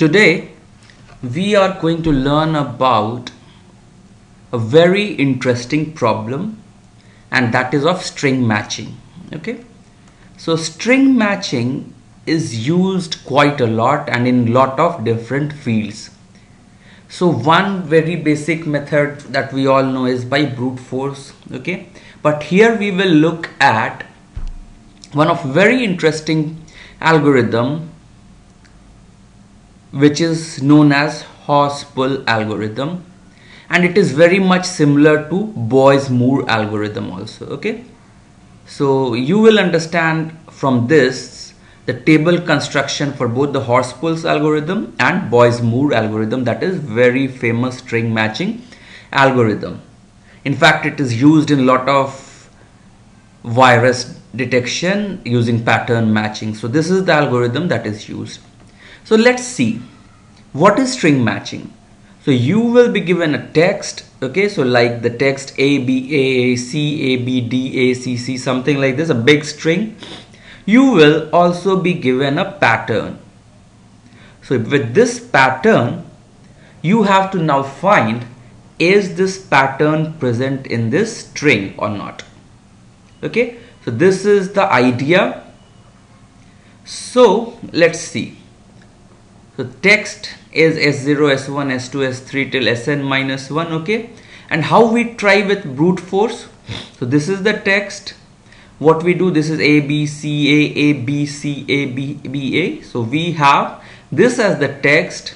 Today we are going to learn about a very interesting problem and that is of string matching okay? So string matching is used quite a lot and in lot of different fields. So one very basic method that we all know is by brute force okay? But here we will look at one of very interesting algorithm which is known as Horspool algorithm. And it is very much similar to Boyer-Moore algorithm also okay? So you will understand from this the table construction for both the Horspool's algorithm and Boyer-Moore algorithm that is very famous string matching algorithm. In fact it is used in lot of virus detection using pattern matching. So this is the algorithm that is used so let's see what is string matching. So you will be given a text, okay, so like the text A, B, A, A, C, A, B, D, A, C, C, something like this, a big string. You will also be given a pattern. So with this pattern, you have to now find is this pattern present in this string or not. Okay, so this is the idea. So let's see. So text is S0, S1, S2, S3 till Sn minus 1 okay? And how we try with brute force? So this is the text. What we do this is A B C A A B C A B B A. So we have this as the text.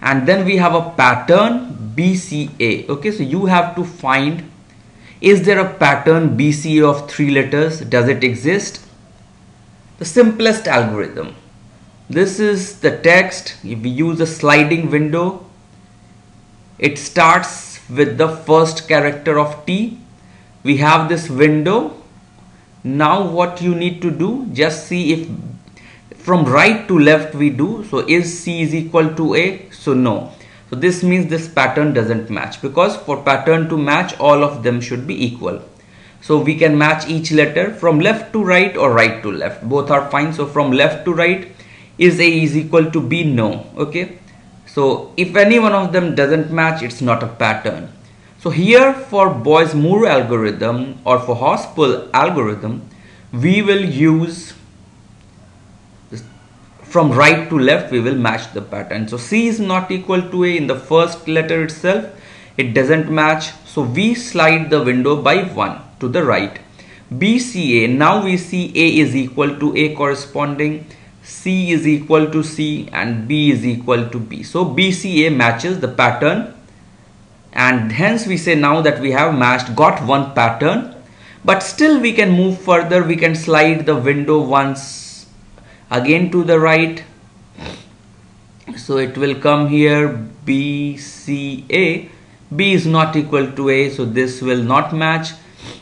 And then we have a pattern BCA okay? So you have to find is there a pattern BCA of three letters? Does it exist? The simplest algorithm this is the text. If we use a sliding window it starts with the first character of T. We have this window. Now what you need to do just see if from right to left we do. So is C is equal to A? So no. So this means this pattern doesn't match because for pattern to match all of them should be equal. So we can match each letter from left to right or right to left. Both are fine. So from left to right is a is equal to b no okay? So if any one of them doesn't match it's not a pattern. So here for Boyer-Moore algorithm or for Horspool algorithm we will use from right to left we will match the pattern. So c is not equal to a in the first letter itself. It doesn't match. So we slide the window by one to the right. Bca now we see a is equal to a corresponding C is equal to C and B is equal to B. So BCA matches the pattern and hence we say now that we have matched got one pattern. But still we can move further we can slide the window once again to the right. So it will come here B C A. B is not equal to A so this will not match.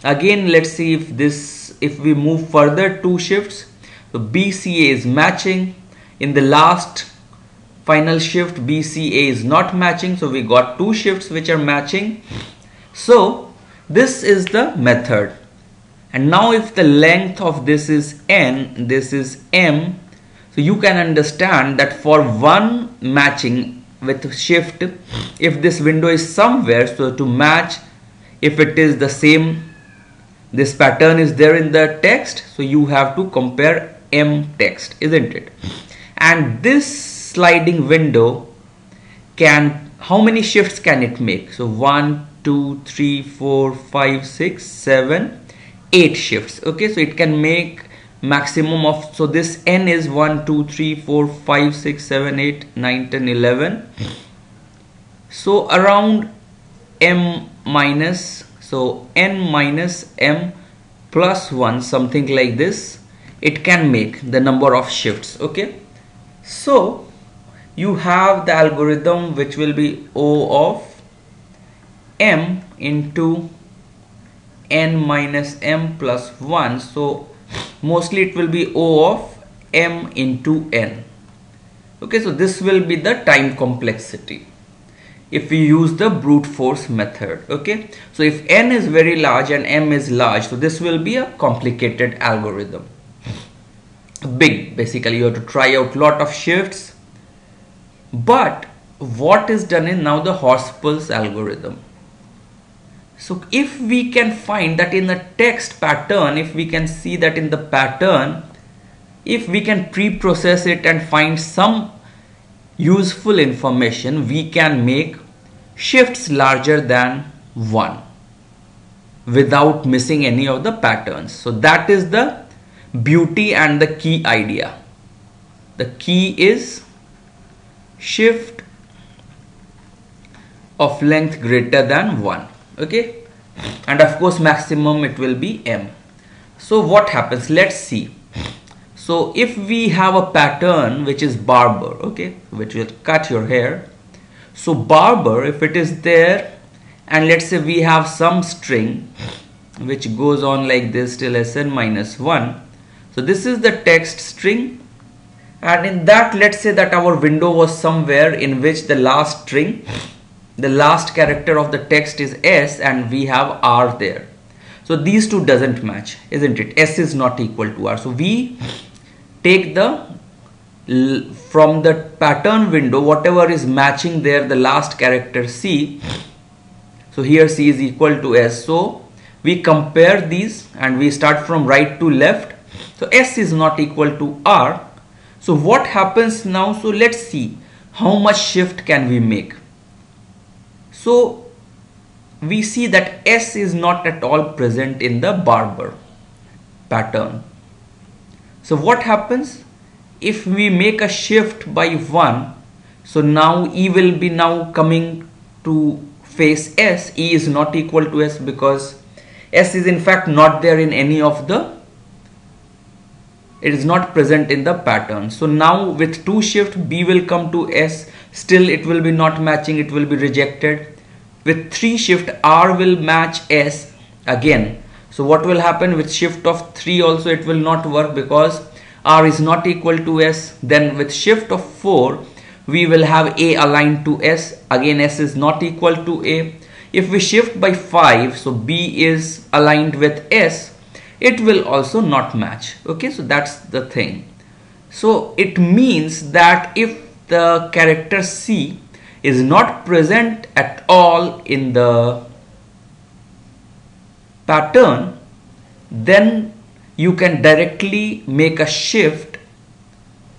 Again let's see if this if we move further two shifts so BCA is matching. In the last final shift BCA is not matching. So we got two shifts which are matching. So this is the method. And now if the length of this is n, this is m. So you can understand that for one matching with shift, if this window is somewhere, so to match, if it is the same, this pattern is there in the text, so you have to compare M text, isn't it? And this sliding window can, how many shifts can it make? So 1, 2, 3, 4, 5, 6, 7, 8 shifts. Okay, so it can make maximum of, so this N is 1, 2, 3, 4, 5, 6, 7, 8, 9, 10, 11. So around M minus, so N minus M plus 1, something like this it can make the number of shifts okay? So you have the algorithm which will be O of m into n minus m plus 1 so mostly it will be O of m into n. Okay so this will be the time complexity if we use the brute force method okay? So if n is very large and m is large so this will be a complicated algorithm big. Basically you have to try out lot of shifts. But what is done in now the Horspool's algorithm? So if we can find that in the text pattern if we can see that in the pattern if we can pre-process it and find some useful information we can make shifts larger than 1 without missing any of the patterns. So that is the beauty and the key idea. The key is shift of length greater than 1 okay? And of course maximum it will be m. So what happens? Let's see. So if we have a pattern which is barber okay which will cut your hair. So barber if it is there and let's say we have some string which goes on like this till sn minus 1 so this is the text string. And in that let's say that our window was somewhere in which the last string the last character of the text is s and we have r there. So these two doesn't match isn't it? S is not equal to r. So we take the from the pattern window whatever is matching there the last character c. So here c is equal to s. So we compare these and we start from right to left so s is not equal to r. So what happens now? So let's see how much shift can we make. So we see that S is not at all present in the barber pattern. So what happens? If we make a shift by 1 so now E will be now coming to face S. E is not equal to S because S is in fact not there in any of the it is not present in the pattern. So now with 2 shift B will come to S. Still it will be not matching. It will be rejected. With 3 shift R will match S again. So what will happen? With shift of 3 also it will not work because R is not equal to S. Then with shift of 4 we will have A aligned to S. Again S is not equal to A. If we shift by 5 so B is aligned with S it will also not match. Okay so that's the thing. So it means that if the character C is not present at all in the pattern then you can directly make a shift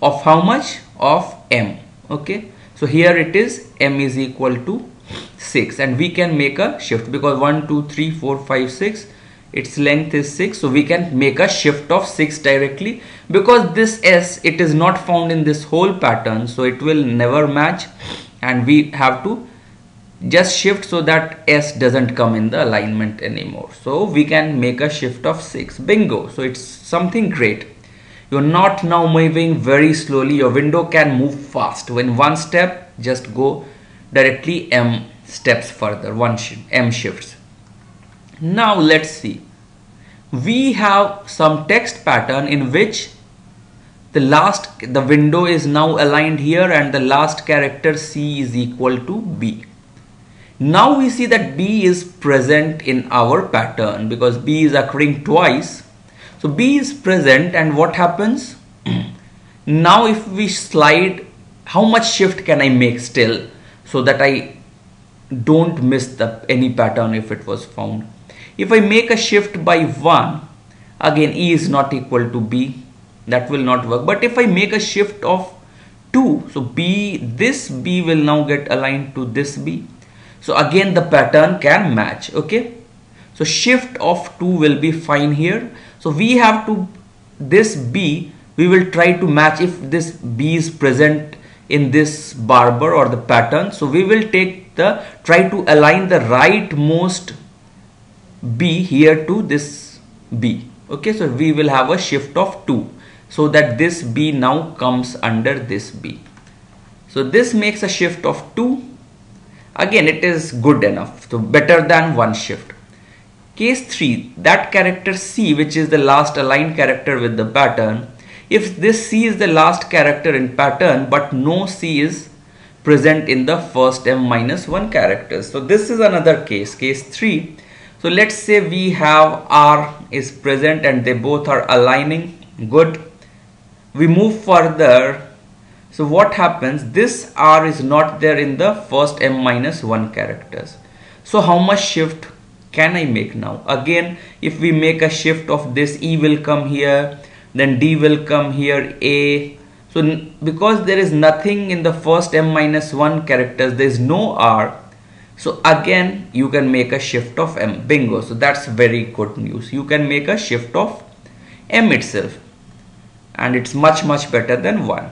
of how much? Of m. Okay so here it is m is equal to 6 and we can make a shift because 1 2 3 4 5 6 its length is 6 so we can make a shift of 6 directly because this s it is not found in this whole pattern so it will never match and we have to just shift so that S doesn't come in the alignment anymore. So we can make a shift of 6. Bingo. So it's something great. You're not now moving very slowly. Your window can move fast. When one step, just go directly M steps further. One sh M shifts. Now let's see. We have some text pattern in which the last the window is now aligned here and the last character C is equal to B. Now we see that B is present in our pattern because B is occurring twice. So B is present and what happens? now if we slide, how much shift can I make still so that I don't miss the any pattern if it was found. If I make a shift by 1, again E is not equal to B. That will not work. But if I make a shift of 2 so B this B will now get aligned to this B. So again the pattern can match okay? So shift of 2 will be fine here. So we have to this B we will try to match if this B is present in this barber or the pattern. So we will take the try to align the rightmost B here to this B okay so we will have a shift of 2 so that this B now comes under this B. So this makes a shift of 2. Again it is good enough, so better than one shift. Case 3, that character C which is the last aligned character with the pattern, if this C is the last character in pattern but no C is present in the first M minus 1 characters. So this is another case, case 3. So let's say we have R is present and they both are aligning. Good. We move further. So what happens? This r is not there in the first m minus 1 characters. So how much shift can I make now? Again if we make a shift of this E will come here then D will come here A. So because there is nothing in the first M minus 1 characters there is no R so again you can make a shift of M. Bingo. So that's very good news. You can make a shift of M itself. And it's much much better than 1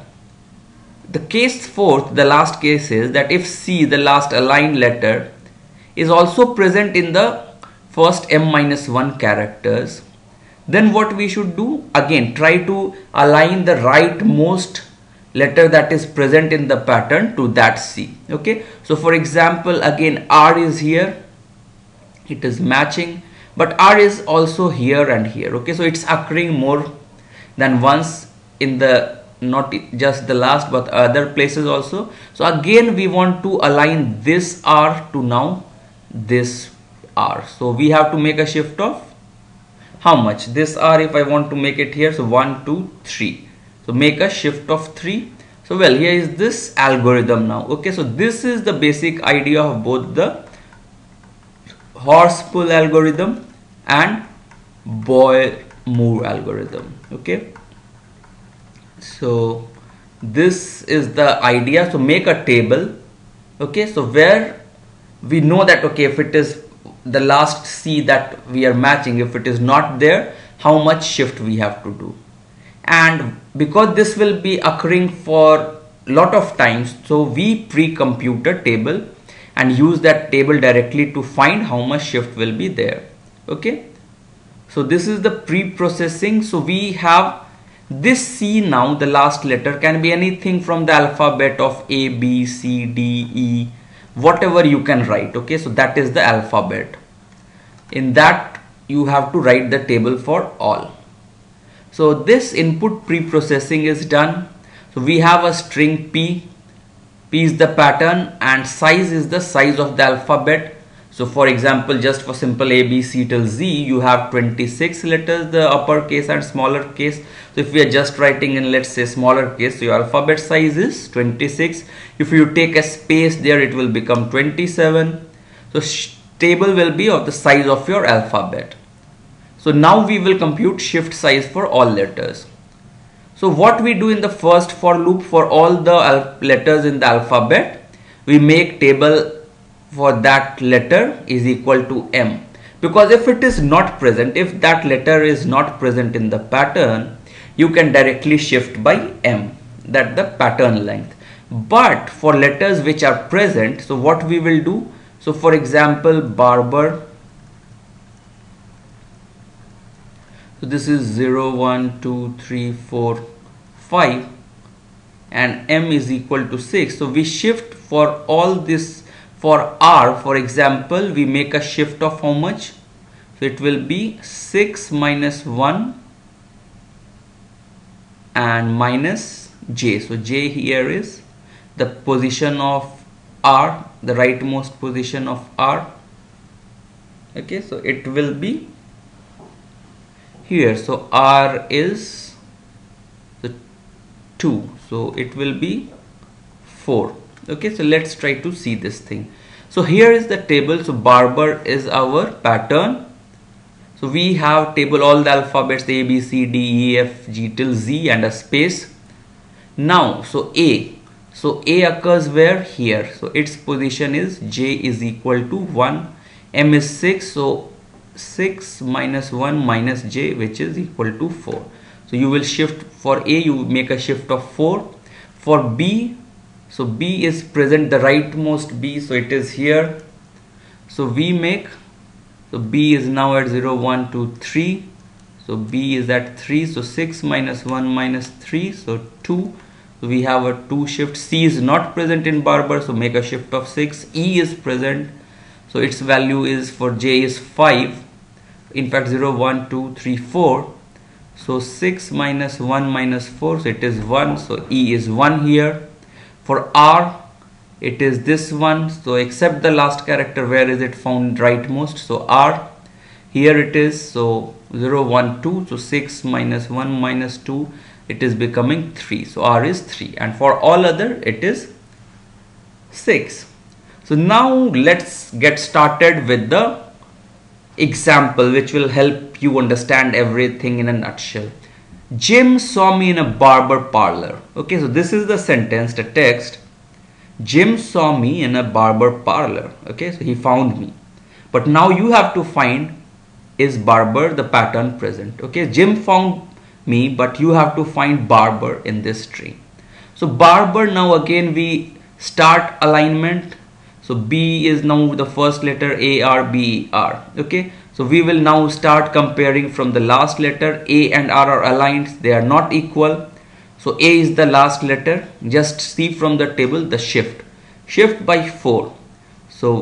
the case fourth the last case is that if C the last aligned letter is also present in the first m minus 1 characters then what we should do? Again try to align the rightmost letter that is present in the pattern to that C okay? So for example again R is here it is matching but R is also here and here okay? So it's occurring more than once in the not just the last but other places also. So again we want to align this R to now this r. So we have to make a shift of how much? This r if i want to make it here so 1 2 3 so make a shift of 3 so well here is this algorithm now. Okay so this is the basic idea of both the Horspool algorithm and Boyer Moore algorithm. Okay. So this is the idea. So make a table. Okay so where we know that okay if it is the last C that we are matching if it is not there how much shift we have to do and because this will be occurring for lot of times so we pre-compute a table and use that table directly to find how much shift will be there. Okay? So this is the pre-processing. So we have this C now the last letter. Can be anything from the alphabet of A B C D E whatever you can write. Okay? So that is the alphabet. In that you have to write the table for all so this input pre-processing is done. So we have a string p. P is the pattern and size is the size of the alphabet. So for example just for simple a b c till z you have 26 letters the uppercase and smaller case. So if we are just writing in let's say smaller case so your alphabet size is 26 if you take a space there it will become 27 so table will be of the size of your alphabet so now we will compute shift size for all letters. So what we do in the first for loop for all the letters in the alphabet we make table for that letter is equal to m. Because if it is not present if that letter is not present in the pattern you can directly shift by m. That the pattern length. But for letters which are present so what we will do? So for example barber so this is 0 1 2 3 4 5 and m is equal to 6 so we shift for all this for r for example we make a shift of how much? So it will be 6 minus 1 and minus j. So j here is the position of r the rightmost position of r. Okay so it will be here so r is the 2 so it will be 4 okay so let's try to see this thing so here is the table so barber is our pattern so we have table all the alphabets a b c d e f g till z and a space now so a so A occurs where? Here. So its position is J is equal to 1. M is 6. So 6 minus 1 minus J which is equal to 4. So you will shift for A you make a shift of 4. For B so B is present the rightmost B so it is here. So we make so B is now at 0 1 2 3. So B is at 3 so 6 minus 1 minus 3 so 2 so we have a 2 shift C is not present in barber so make a shift of 6 E is present so its value is for J is 5 in fact 0 1 2 3 4 so 6 minus 1 minus 4 so it is 1 so E is 1 here. For R it is this one. So except the last character where is it found rightmost? So R here it is. So 0 1 2 so 6 minus 1 minus 2 it is becoming 3 so r is 3 and for all other it is 6 so now let's get started with the example which will help you understand everything in a nutshell. Jim saw me in a barber parlor. Okay so this is the sentence the text. Jim saw me in a barber parlor. Okay so he found me. But now you have to find is barber the pattern present? Okay Jim found me but you have to find barber in this tree. So barber now again we start alignment so b is now the first letter a r b r okay? So we will now start comparing from the last letter. A and r are aligned. They are not equal. So a is the last letter. Just see from the table the shift. Shift by 4 so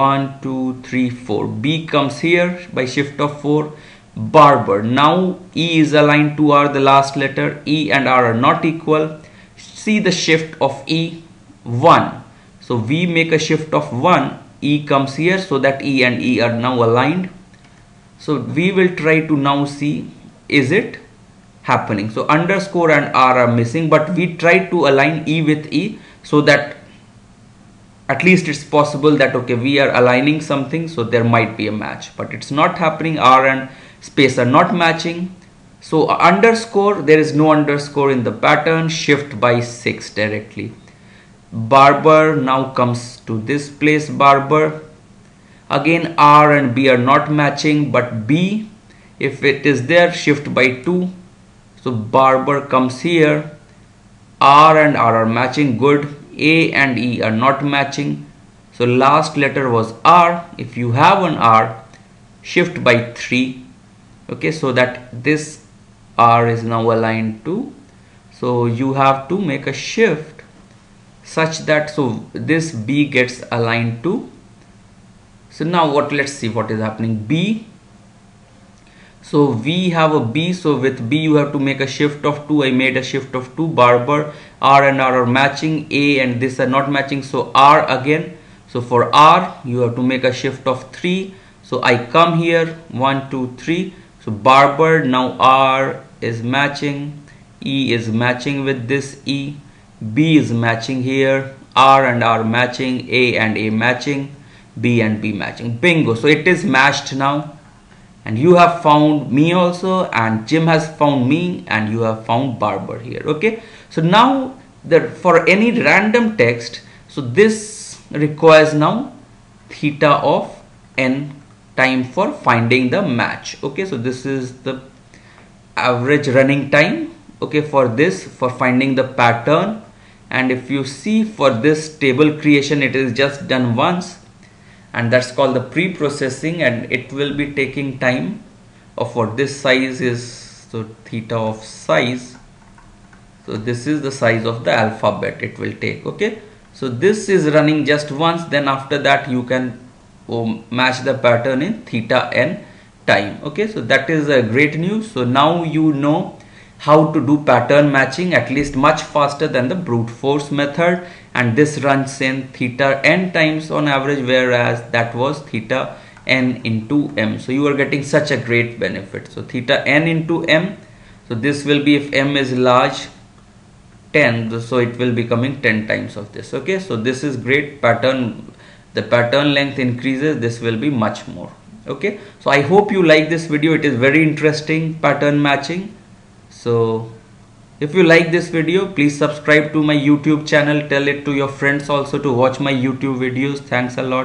1 2 3 4 b comes here by shift of 4 barber. Now e is aligned to r the last letter. E and r are not equal. See the shift of e. 1 so we make a shift of 1 e comes here so that e and e are now aligned. So we will try to now see is it happening? So underscore and r are missing but we try to align e with e so that at least it's possible that okay we are aligning something so there might be a match. But it's not happening. R and space are not matching. So underscore there is no underscore in the pattern. Shift by 6 directly barber now comes to this place barber. Again r and b are not matching but b if it is there shift by 2 so barber comes here. R and r are matching good. A and e are not matching. So last letter was r. If you have an r shift by 3 okay so that this R is now aligned to. So you have to make a shift such that so this B gets aligned to so now what let's see what is happening. B so we have a B so with B you have to make a shift of 2 I made a shift of 2 barber R and R are matching. A and this are not matching. So R again. So for R you have to make a shift of 3 so I come here. 1 2 3 so barber now R is matching. E is matching with this E B is matching here R and R matching A and A matching B and B matching. Bingo. So it is matched now. And you have found me also and Jim has found me and you have found barber here. Okay? So now that for any random text so this requires now theta of n time for finding the match. Okay? So this is the average running time okay for this for finding the pattern and if you see for this table creation it is just done once. And that's called the pre-processing and it will be taking time. Oh, of what this size is so theta of size. So this is the size of the alphabet it will take okay? So this is running just once then after that you can oh, match the pattern in theta n time okay? So that is a great news. So now you know how to do pattern matching at least much faster than the brute force method. And this runs in theta n times on average whereas that was theta n into m. So you are getting such a great benefit. So theta n into m. So this will be if m is large 10 so it will be coming 10 times of this. Okay? So this is great pattern. The pattern length increases. This will be much more. Okay? So i hope you like this video. It is very interesting pattern matching so if you like this video please subscribe to my youtube channel. Tell it to your friends also to watch my youtube videos. Thanks a lot